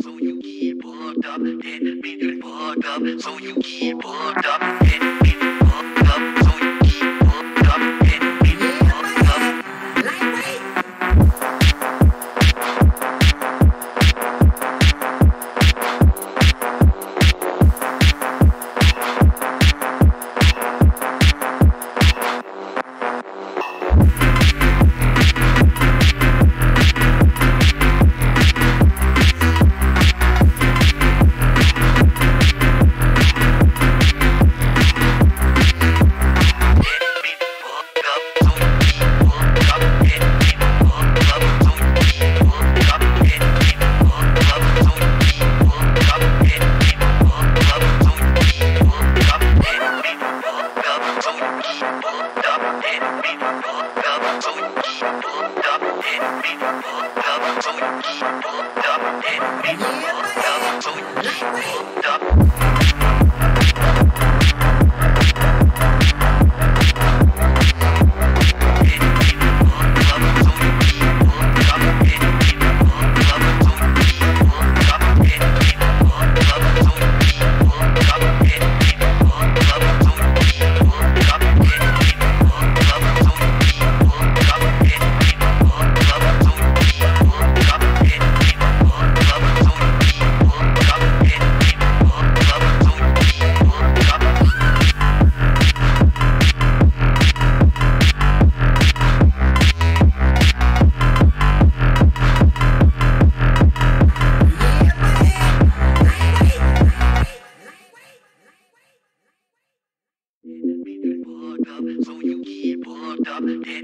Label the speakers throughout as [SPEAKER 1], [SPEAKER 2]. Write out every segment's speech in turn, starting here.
[SPEAKER 1] so you get fucked up. That me you fucked up, so you get fucked up.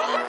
[SPEAKER 2] Amen.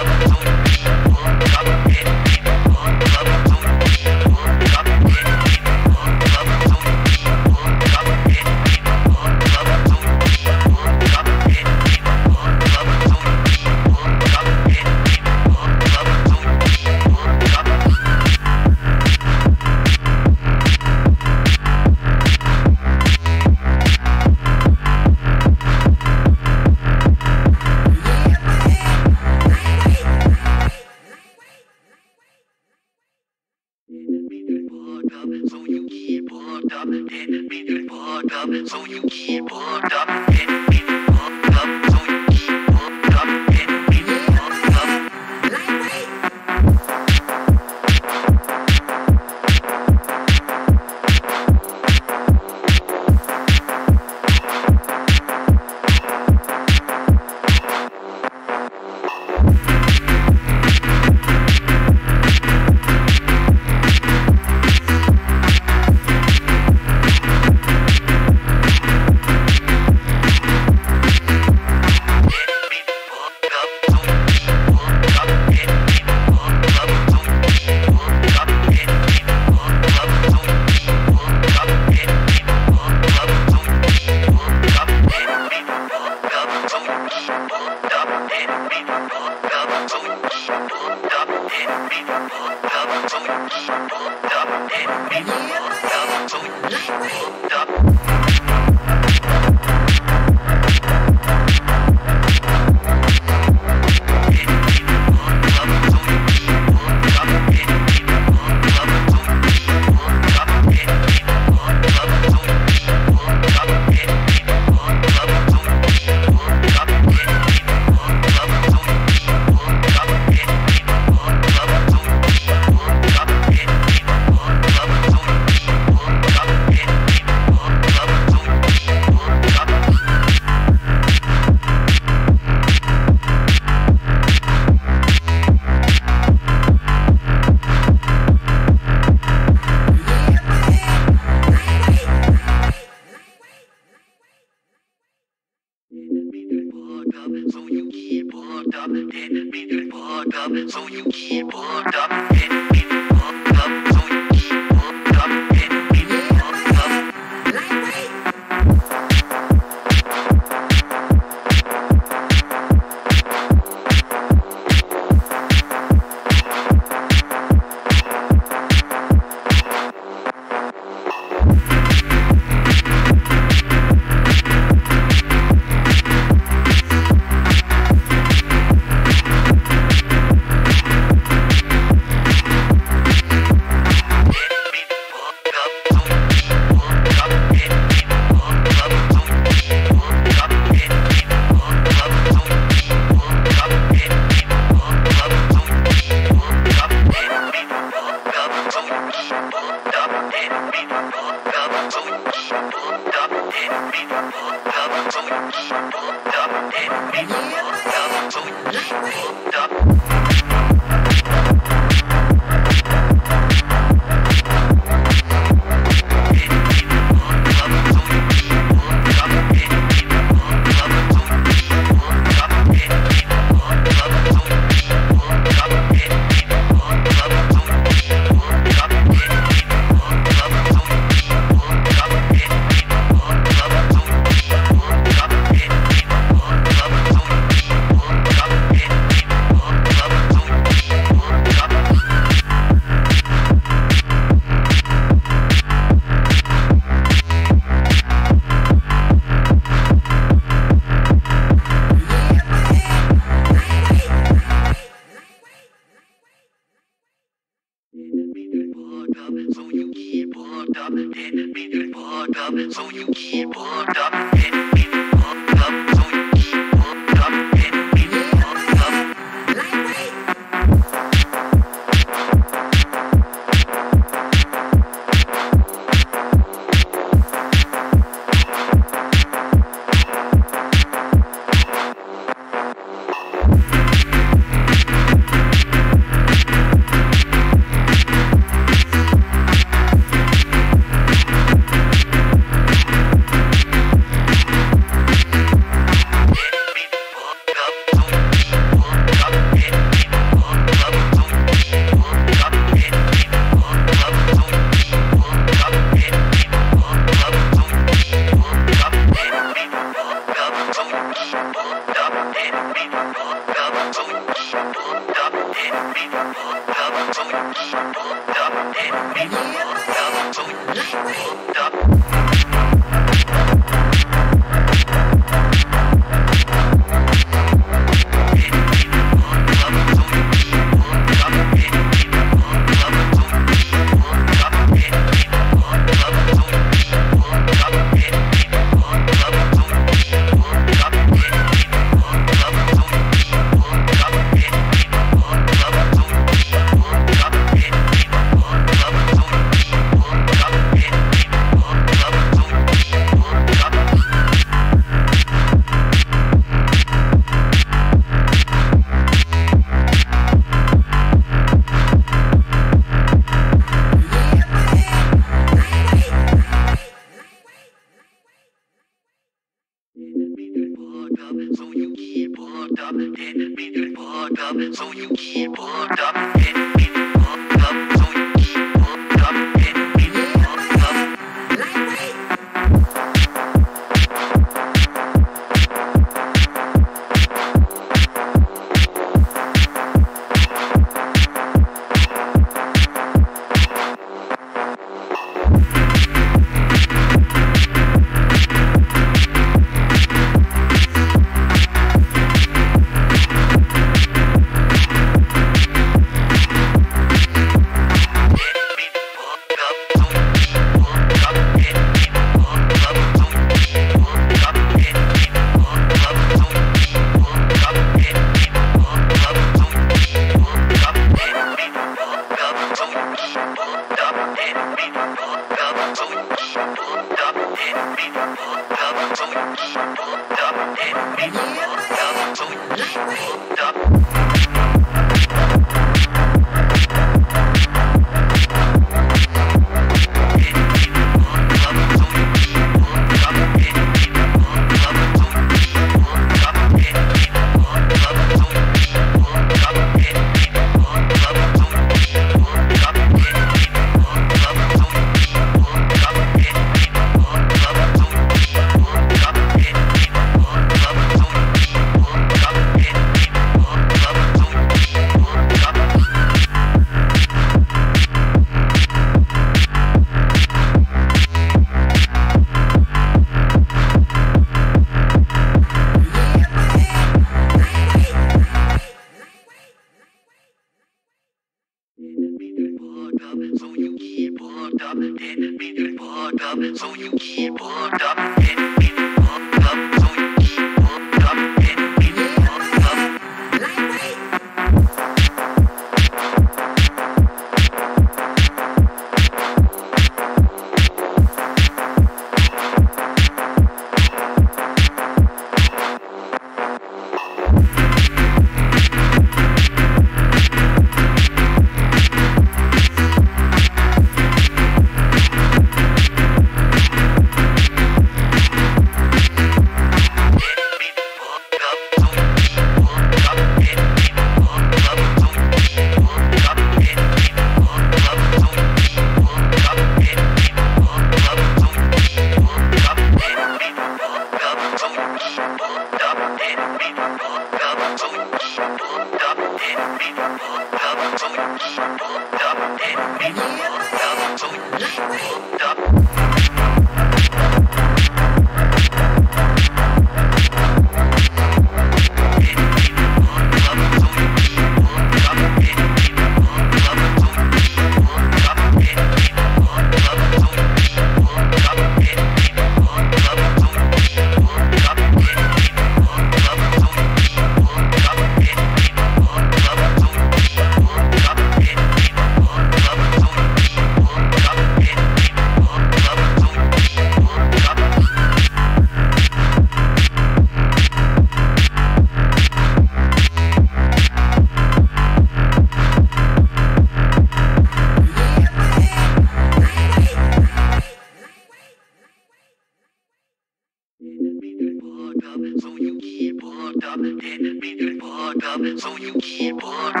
[SPEAKER 1] up, that make you fucked up, so you get fucked